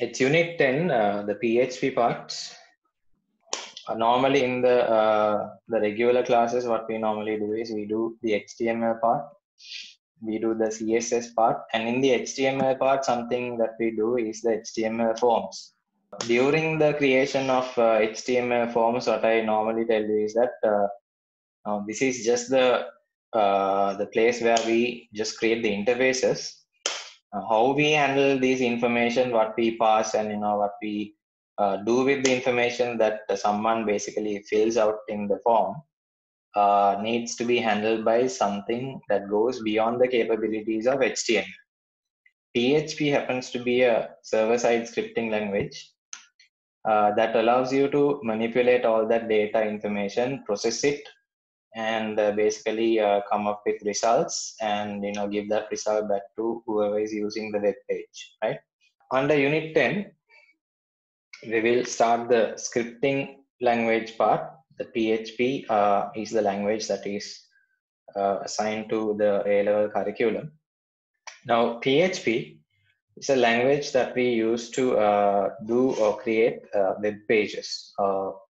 It's unit 10, uh, the PHP parts. Uh, normally in the uh, the regular classes, what we normally do is we do the HTML part, we do the CSS part, and in the HTML part, something that we do is the HTML forms. During the creation of uh, HTML forms, what I normally tell you is that uh, this is just the uh, the place where we just create the interfaces uh, how we handle these information what we pass and you know what we uh, do with the information that someone basically fills out in the form uh, needs to be handled by something that goes beyond the capabilities of html php happens to be a server-side scripting language uh, that allows you to manipulate all that data information process it and uh, basically uh, come up with results and you know give that result back to whoever is using the web page right? Under unit 10 we will start the scripting language part. The php uh, is the language that is uh, assigned to the a level curriculum. Now php is a language that we use to uh, do or create uh, web pages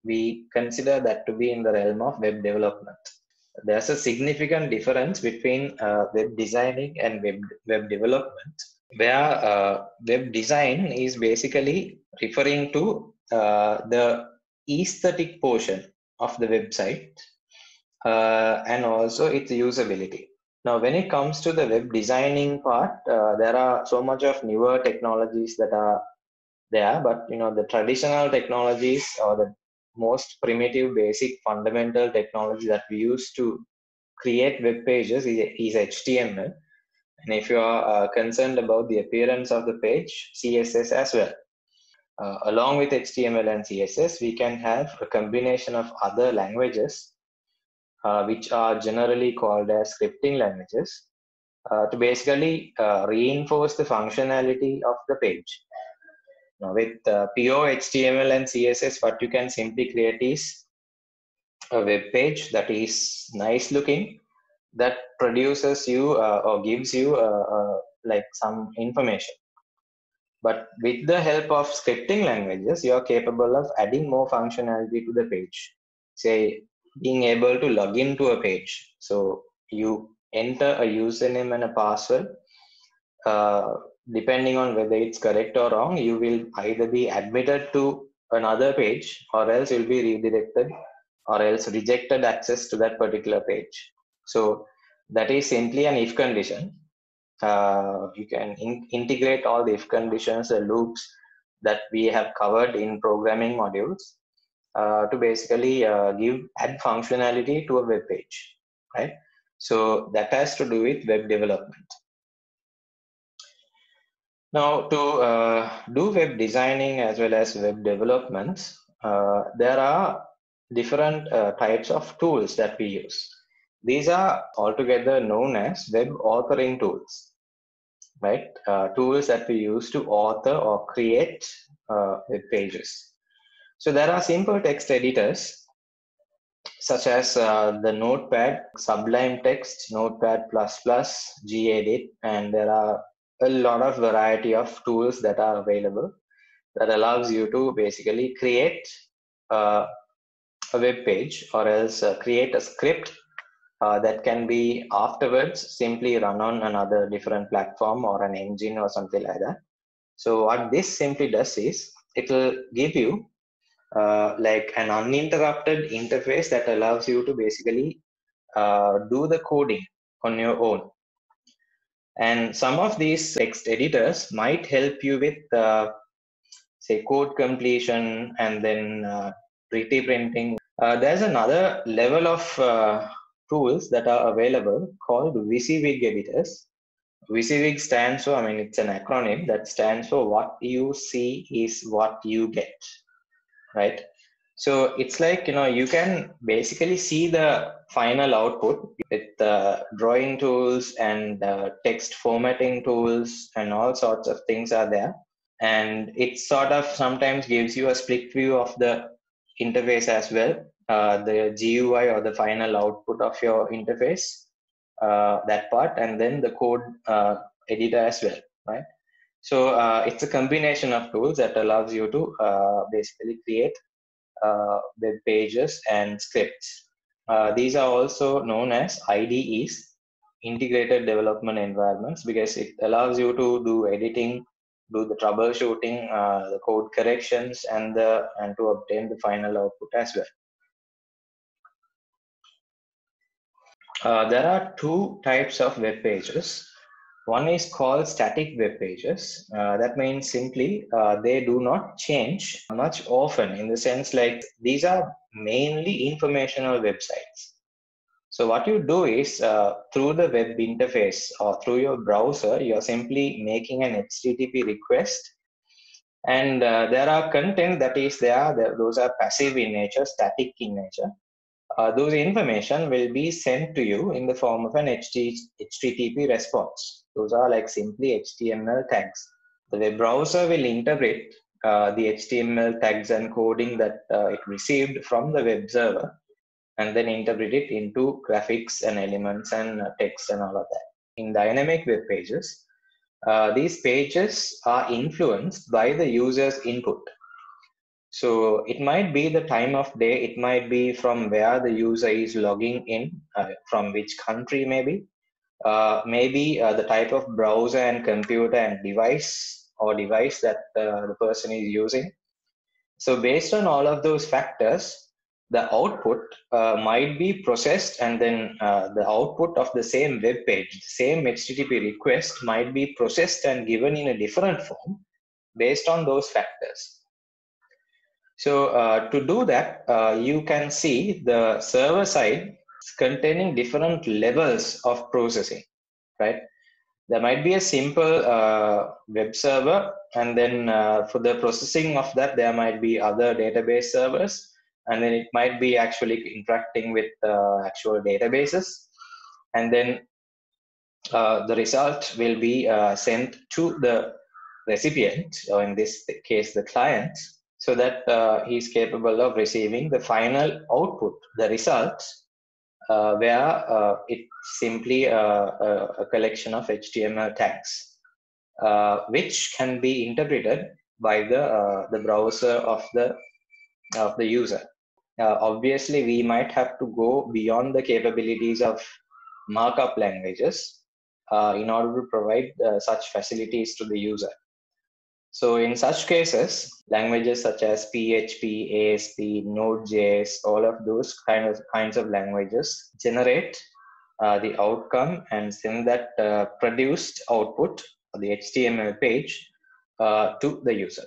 we consider that to be in the realm of web development. There's a significant difference between uh, web designing and web, web development, where uh, web design is basically referring to uh, the aesthetic portion of the website uh, and also its usability. Now, when it comes to the web designing part, uh, there are so much of newer technologies that are there, but you know the traditional technologies or the most primitive, basic, fundamental technology that we use to create web pages is, is HTML. And if you are uh, concerned about the appearance of the page, CSS as well. Uh, along with HTML and CSS, we can have a combination of other languages, uh, which are generally called as scripting languages, uh, to basically uh, reinforce the functionality of the page. Now with uh, HTML and CSS, what you can simply create is a web page that is nice looking, that produces you uh, or gives you uh, uh, like some information. But with the help of scripting languages, you are capable of adding more functionality to the page. Say, being able to log into a page. So you enter a username and a password uh, depending on whether it's correct or wrong, you will either be admitted to another page or else you'll be redirected or else rejected access to that particular page. So that is simply an if condition. Uh, you can in integrate all the if conditions, the loops that we have covered in programming modules uh, to basically uh, give add functionality to a web page, right? So that has to do with web development. Now, to uh, do web designing as well as web development, uh, there are different uh, types of tools that we use. These are altogether known as web authoring tools, right? Uh, tools that we use to author or create uh, web pages. So there are simple text editors such as uh, the Notepad, Sublime Text, Notepad++, gedit, and there are a lot of variety of tools that are available that allows you to basically create uh, a web page or else uh, create a script uh, that can be afterwards simply run on another different platform or an engine or something like that. So what this simply does is it will give you uh, like an uninterrupted interface that allows you to basically uh, do the coding on your own and some of these text editors might help you with, uh, say, code completion and then uh, pretty printing. Uh, there's another level of uh, tools that are available called WYSIWYG editors. WYSIWYG stands for, I mean, it's an acronym that stands for what you see is what you get, right? So it's like, you know, you can basically see the final output with uh, drawing tools and text formatting tools and all sorts of things are there. And it sort of sometimes gives you a split view of the interface as well, uh, the GUI or the final output of your interface, uh, that part, and then the code uh, editor as well, right? So uh, it's a combination of tools that allows you to uh, basically create web pages and scripts. Uh, these are also known as IDEs, integrated development environments, because it allows you to do editing, do the troubleshooting, uh, the code corrections, and the and to obtain the final output as well. Uh, there are two types of web pages. One is called static web pages. Uh, that means simply uh, they do not change much often in the sense like these are mainly informational websites. So what you do is uh, through the web interface or through your browser, you're simply making an HTTP request and uh, there are content that is there, those are passive in nature, static in nature uh, those information will be sent to you in the form of an HTTP response. Those are like simply HTML tags. The web browser will interpret uh, the HTML tags and coding that uh, it received from the web server and then interpret it into graphics and elements and uh, text and all of that. In dynamic web pages, uh, these pages are influenced by the user's input. So it might be the time of day, it might be from where the user is logging in, uh, from which country maybe, uh, maybe uh, the type of browser and computer and device or device that uh, the person is using. So based on all of those factors, the output uh, might be processed and then uh, the output of the same web page, the same HTTP request might be processed and given in a different form based on those factors. So to do that, you can see the server side containing different levels of processing, right? There might be a simple uh, web server, and then uh, for the processing of that, there might be other database servers, and then it might be actually interacting with uh, actual databases, and then uh, the result will be sent to the recipient, or in this case, the client, so that uh, he's capable of receiving the final output, the results, uh, where uh, it's simply a, a, a, collection of HTML tags, uh, which can be interpreted by the uh, the browser of the of the user. Uh, obviously, we might have to go beyond the capabilities of markup languages in order to provide such facilities to the user. So in such cases, languages such as PHP, ASP, Node.js, all of those kind of kinds of languages generate uh, the outcome and send that uh, produced output, the HTML page, uh, to the user.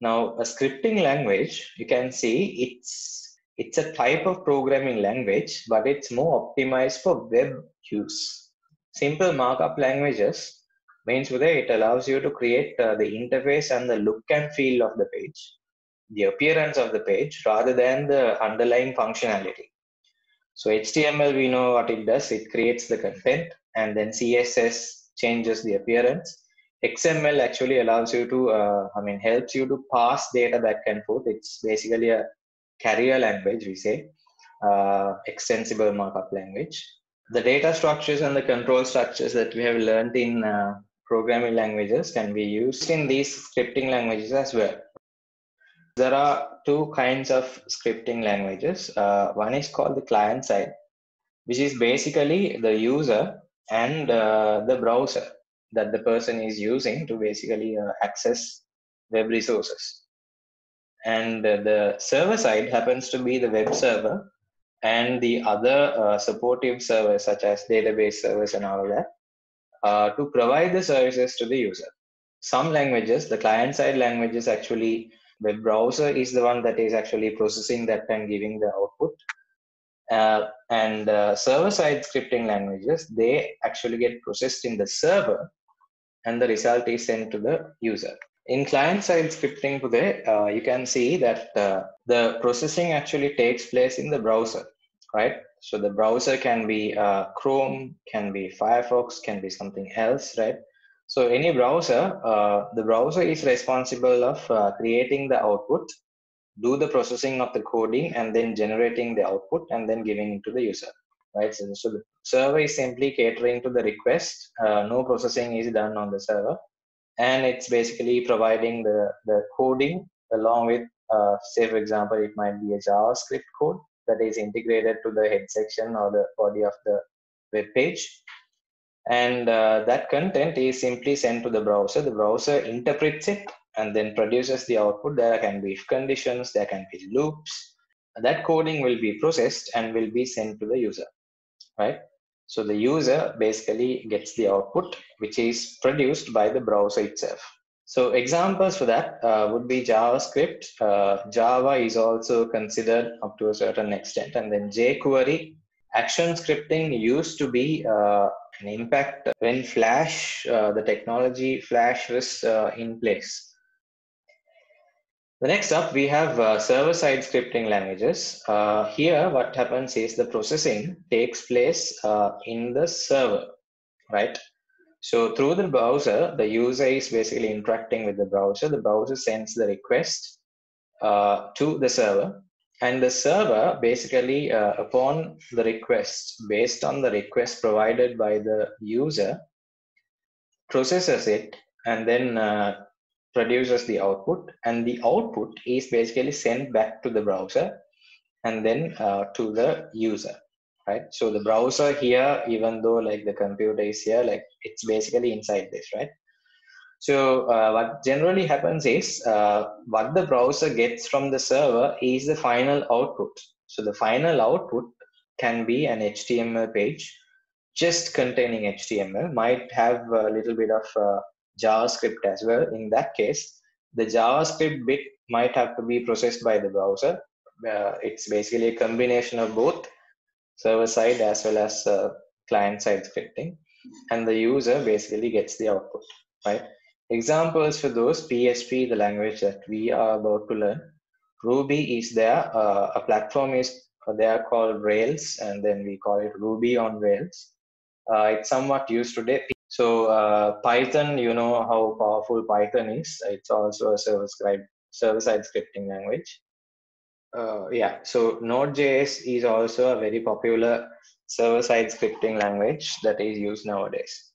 Now, a scripting language, you can see it's it's a type of programming language, but it's more optimized for web use. Simple markup languages means with it allows you to create uh, the interface and the look and feel of the page the appearance of the page rather than the underlying functionality. So html we know what it does. It creates the content and then css changes the appearance. Xml actually allows you to uh, i mean helps you to pass data back and forth. It's basically a carrier language we say uh, extensible markup language. The data structures and the control structures that we have learned in uh, programming languages can be used in these scripting languages as well. There are two kinds of scripting languages. Uh, one is called the client side, which is basically the user and uh, the browser that the person is using to basically uh, access web resources. And the server side happens to be the web server and the other uh, supportive servers such as database servers and all that uh, to provide the services to the user. Some languages, the client side languages actually, the browser is the one that is actually processing that and giving the output. Uh, and uh, server side scripting languages, they actually get processed in the server and the result is sent to the user. In client side scripting today, uh, you can see that uh, the processing actually takes place in the browser, right? So the browser can be uh, Chrome, can be Firefox, can be something else, right? So any browser, uh, the browser is responsible of uh, creating the output, do the processing of the coding, and then generating the output and then giving it to the user, right? So, so the server is simply catering to the request. Uh, no processing is done on the server, and it's basically providing the, the coding along with, uh, say for example, it might be a JavaScript code that is integrated to the head section or the body of the web page. And uh, that content is simply sent to the browser. The browser interprets it and then produces the output. There can be if conditions, there can be loops. That coding will be processed and will be sent to the user, right? So the user basically gets the output, which is produced by the browser itself. So examples for that uh, would be JavaScript. Uh, Java is also considered up to a certain extent. And then jQuery, action scripting used to be uh, an impact when Flash, uh, the technology Flash was uh, in place. The next up, we have uh, server-side scripting languages. Here, what happens is the processing takes place in the server, right? So through the browser, the user is basically interacting with the browser. The browser sends the request uh, to the server, and the server basically, uh, upon the request, based on the request provided by the user, processes it and then uh, produces the output. And the output is basically sent back to the browser and then uh, to the user right? So the browser here even though like the computer is here like it's basically inside this right? So uh, what generally happens is uh, what the browser gets from the server is the final output. So the final output can be an html page just containing html might have a little bit of uh, JavaScript as well. In that case, the JavaScript bit might have to be processed by the browser. Uh, it's basically a combination of both server side as well as uh, client side scripting, and the user basically gets the output, right? Examples for those PHP, the language that we are about to learn. Ruby is there. Uh, a platform is there called Rails, and then we call it Ruby on Rails. Uh, it's somewhat used today. So uh, Python, you know how powerful Python is. It's also a server-side server-side scripting language. Uh, yeah, so Node.js is also a very popular server-side scripting language that is used nowadays.